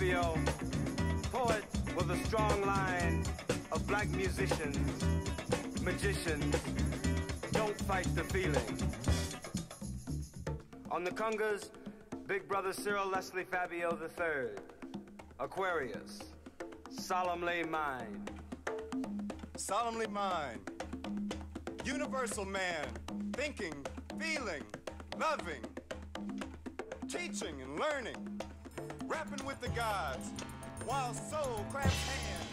Fabio, poet with a strong line of black musicians, magicians, don't fight the feeling. On the congas, Big Brother Cyril Leslie Fabio III, Aquarius, solemnly mine. Solemnly mine. Universal man, thinking, feeling, loving, teaching and learning, rapping with the gods, while soul claps hands.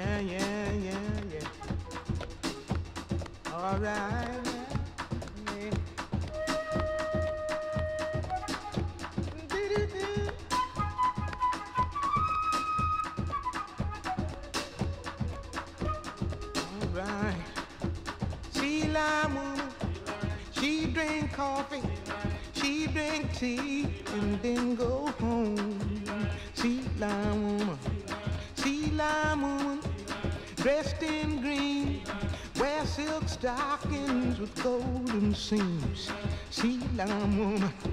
yeah, yeah, yeah, yeah. All right. She drink coffee, she drink tea. seems. See, I'm a woman.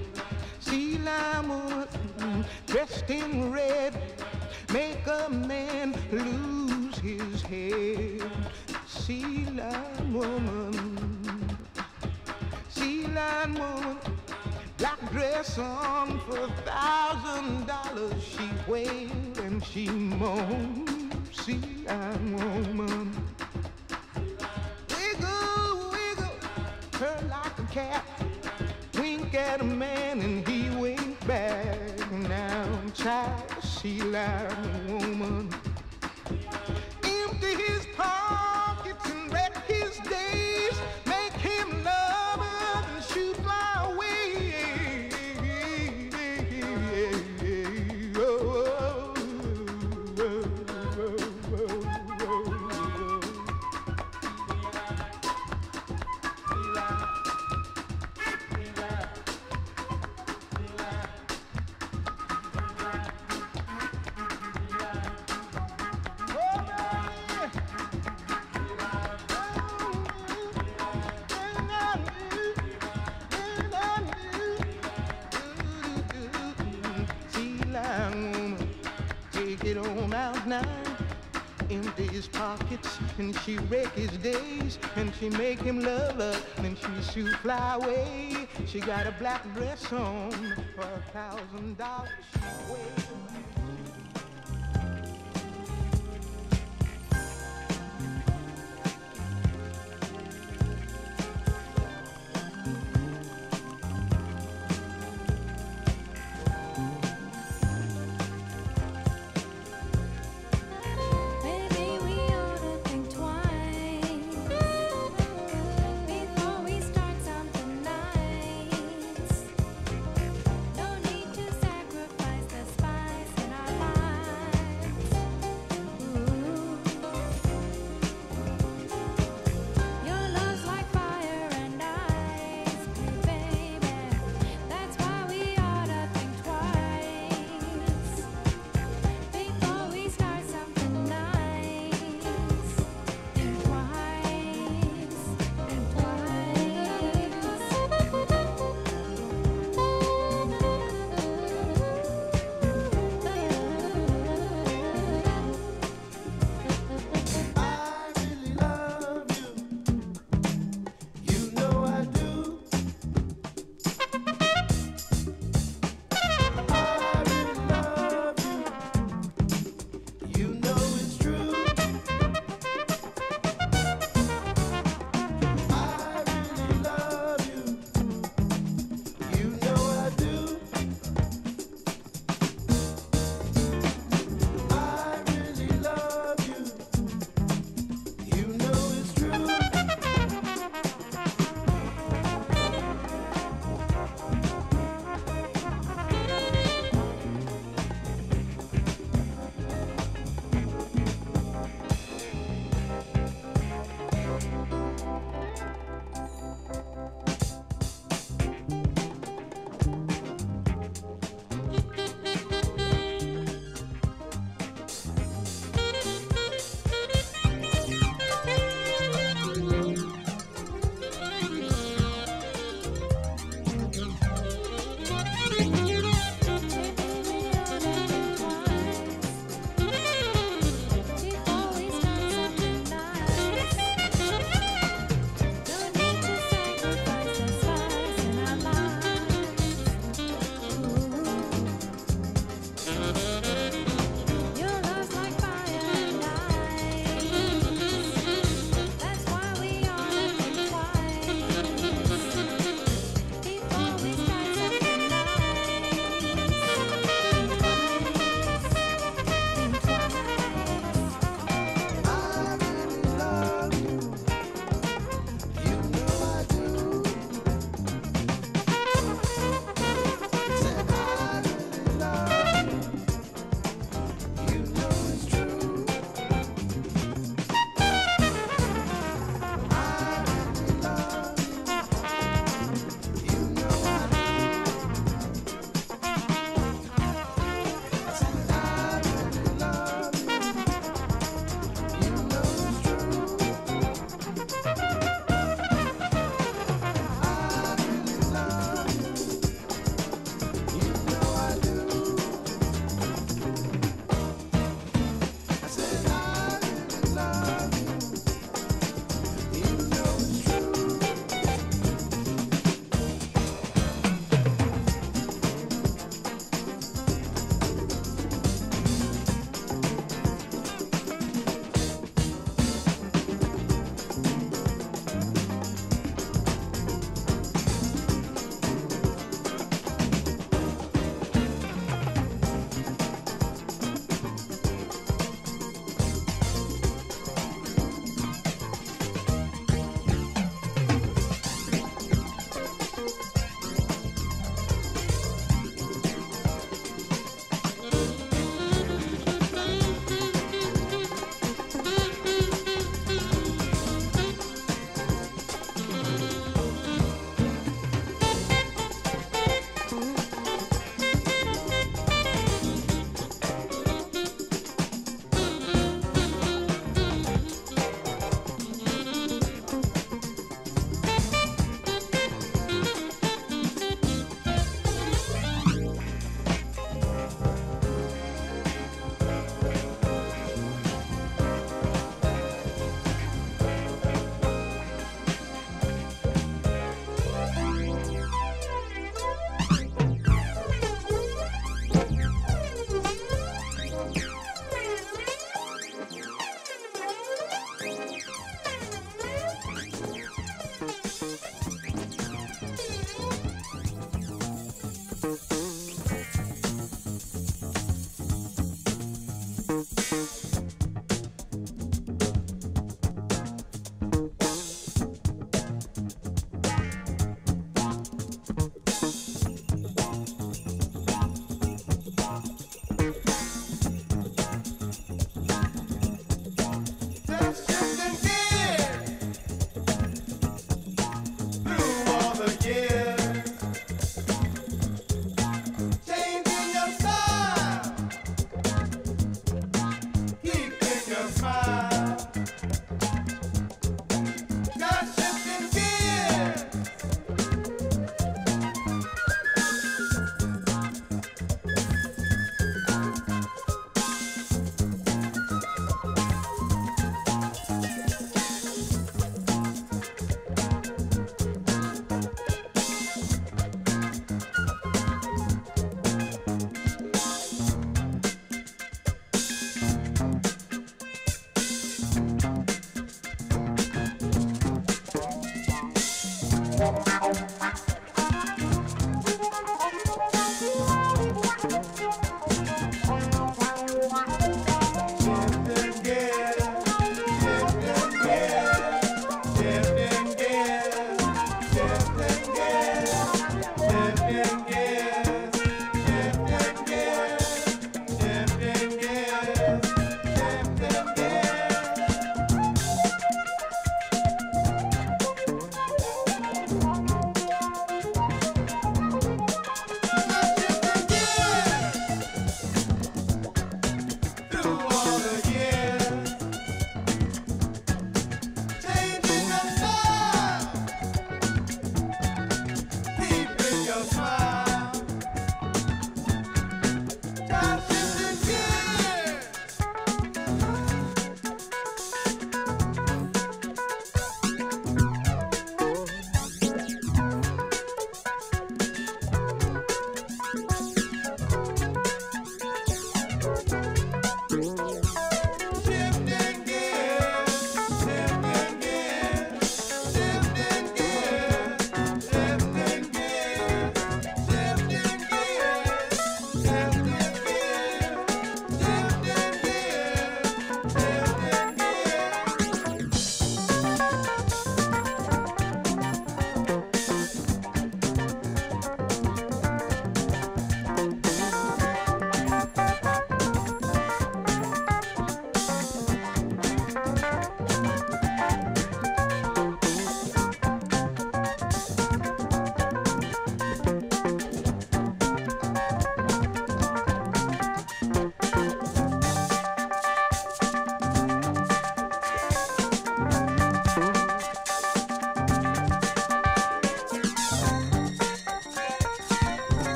She wreck his days and she make him love her. Then she shoot fly away. She got a black dress on for a thousand dollars. She wears.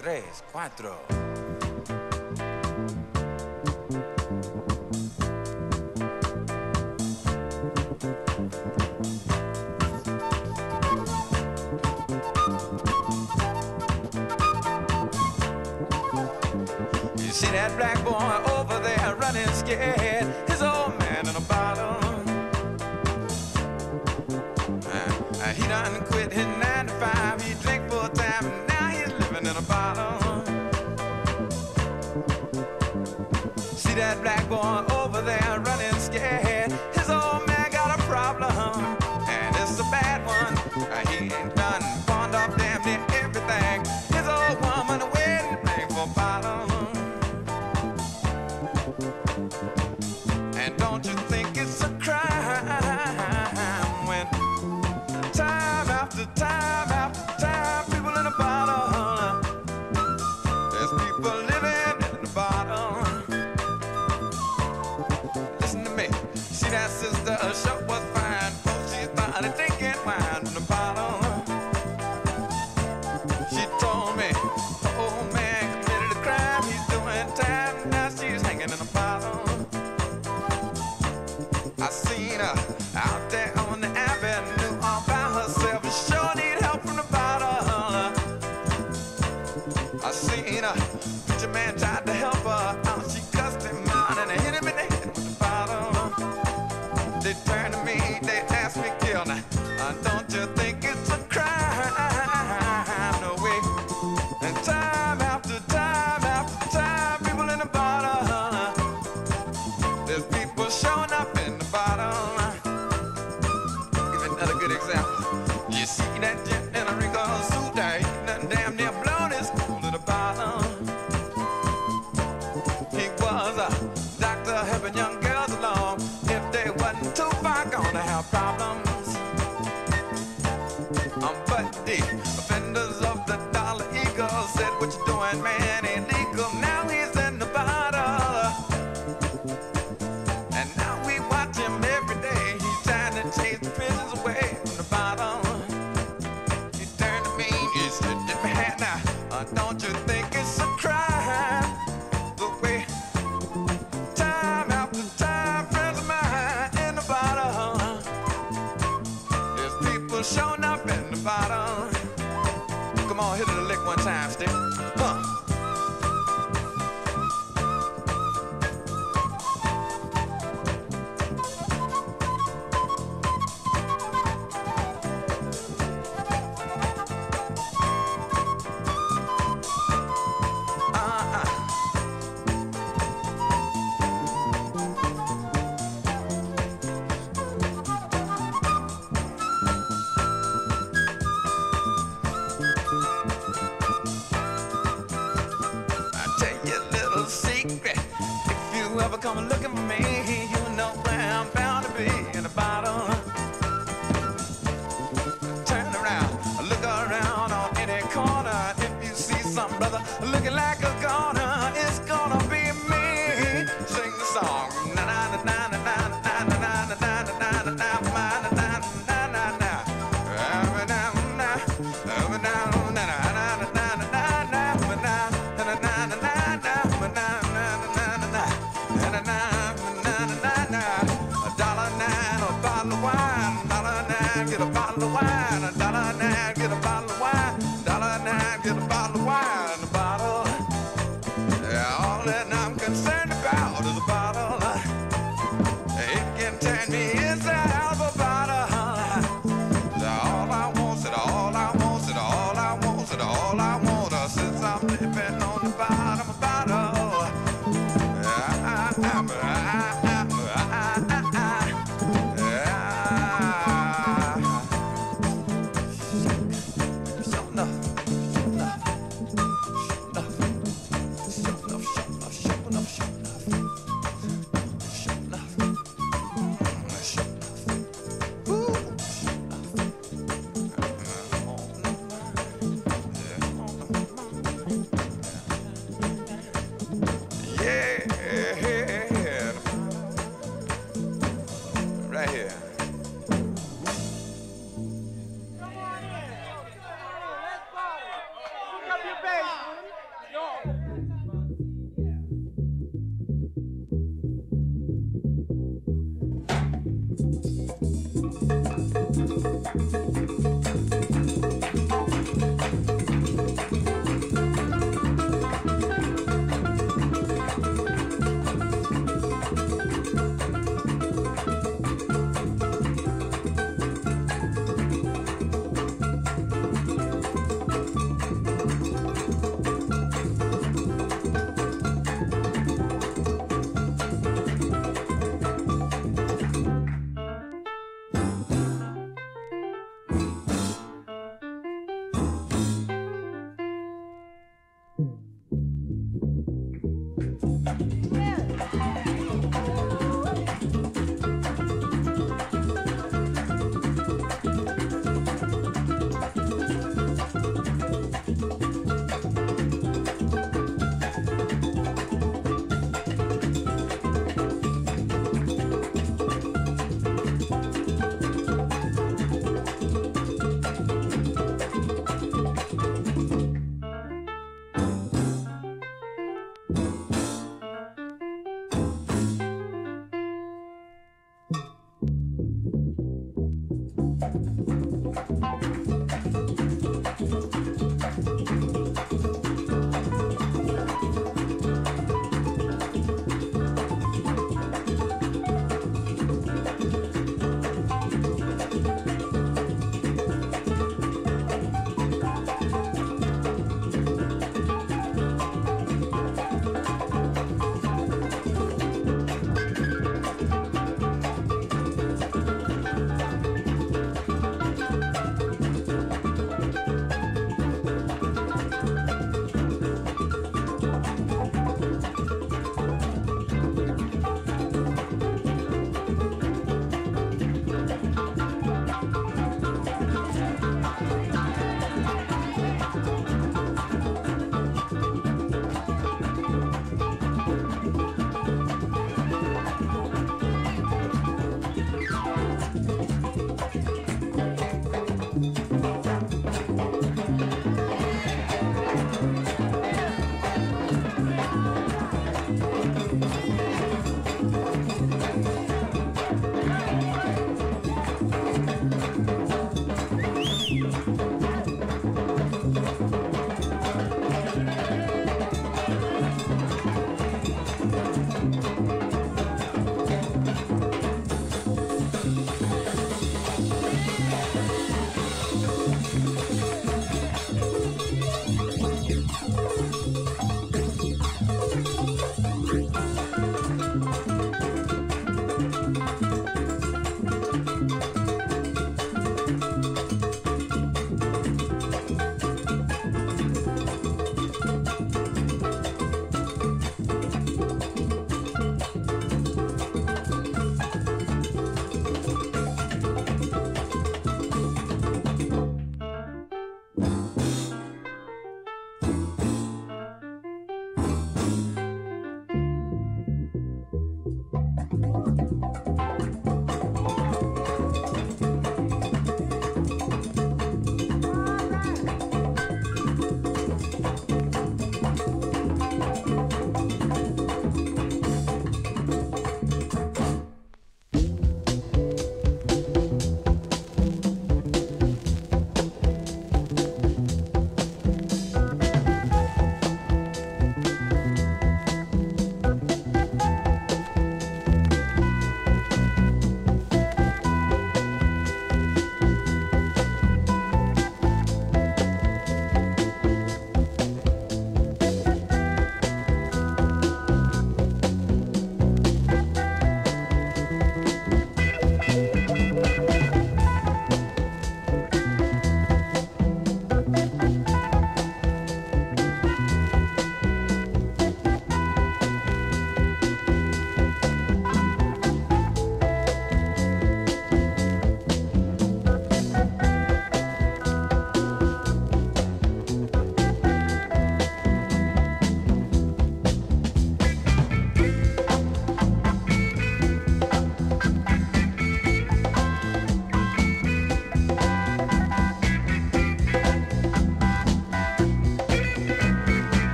tres, cuatro. You see that black boy over there running scared? See that black boy